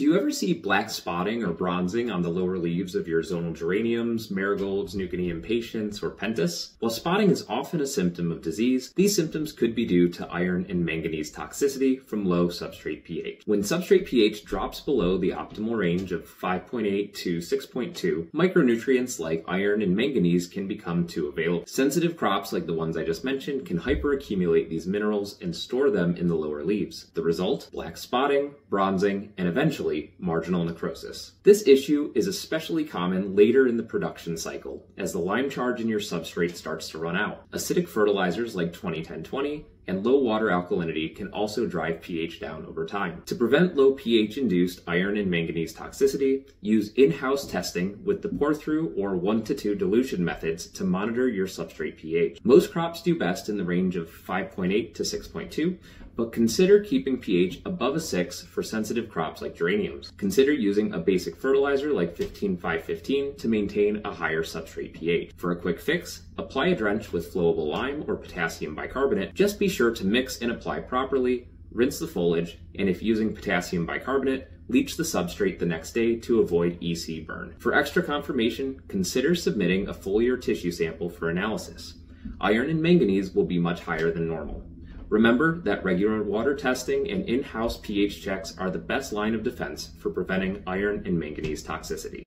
Do you ever see black spotting or bronzing on the lower leaves of your zonal geraniums, marigolds, New Guinea impatiens, or pentas? While spotting is often a symptom of disease, these symptoms could be due to iron and manganese toxicity from low substrate pH. When substrate pH drops below the optimal range of 5.8 to 6.2, micronutrients like iron and manganese can become too available. Sensitive crops like the ones I just mentioned can hyperaccumulate these minerals and store them in the lower leaves. The result? Black spotting, bronzing, and eventually marginal necrosis. This issue is especially common later in the production cycle as the lime charge in your substrate starts to run out. Acidic fertilizers like 20-10-20 and low water alkalinity can also drive pH down over time. To prevent low pH induced iron and manganese toxicity, use in-house testing with the pour through or 1 to 2 dilution methods to monitor your substrate pH. Most crops do best in the range of 5.8 to 6.2, but consider keeping pH above a 6 for sensitive crops like geraniums. Consider using a basic fertilizer like 15-5-15 to maintain a higher substrate pH. For a quick fix, apply a drench with flowable lime or potassium bicarbonate. Just be sure to mix and apply properly, rinse the foliage, and if using potassium bicarbonate, leach the substrate the next day to avoid EC burn. For extra confirmation, consider submitting a foliar tissue sample for analysis. Iron and manganese will be much higher than normal. Remember that regular water testing and in-house pH checks are the best line of defense for preventing iron and manganese toxicity.